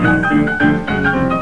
Música